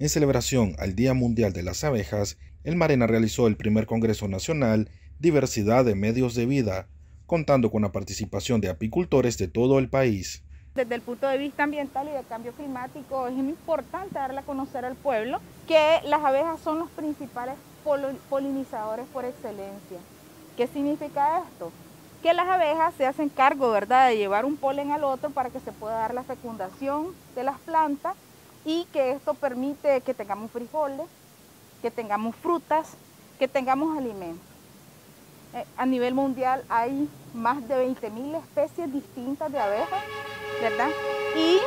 En celebración al Día Mundial de las Abejas, el Marena realizó el primer Congreso Nacional Diversidad de Medios de Vida, contando con la participación de apicultores de todo el país. Desde el punto de vista ambiental y de cambio climático es importante darle a conocer al pueblo que las abejas son los principales polinizadores por excelencia. ¿Qué significa esto? Que las abejas se hacen cargo, ¿verdad?, de llevar un polen al otro para que se pueda dar la fecundación de las plantas y que esto permite que tengamos frijoles, que tengamos frutas, que tengamos alimentos. Eh, a nivel mundial hay más de 20.000 especies distintas de abejas, ¿verdad? Y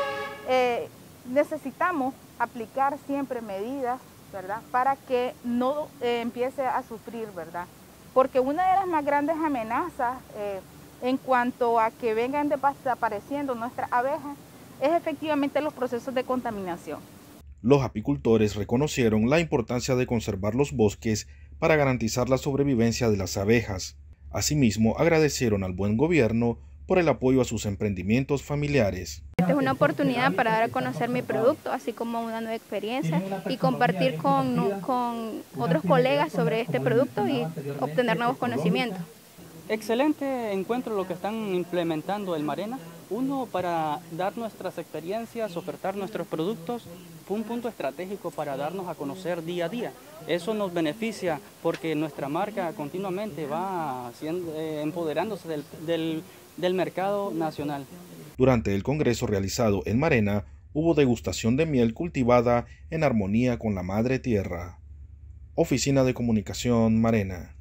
eh, necesitamos aplicar siempre medidas, ¿verdad? Para que no eh, empiece a sufrir, ¿verdad? Porque una de las más grandes amenazas en cuanto a que vengan desapareciendo nuestras abejas es efectivamente los procesos de contaminación. Los apicultores reconocieron la importancia de conservar los bosques para garantizar la sobrevivencia de las abejas. Asimismo, agradecieron al buen gobierno por el apoyo a sus emprendimientos familiares. Esta es una oportunidad para dar a conocer mi producto, así como una nueva experiencia y compartir con, con otros colegas sobre este producto y obtener nuevos conocimientos. Excelente encuentro lo que están implementando el Marena. Uno, para dar nuestras experiencias, ofertar nuestros productos, un punto estratégico para darnos a conocer día a día. Eso nos beneficia porque nuestra marca continuamente va eh, empoderándose del mercado nacional. Durante el congreso realizado en Marena, hubo degustación de miel cultivada en armonía con la madre tierra. Oficina de Comunicación Marena.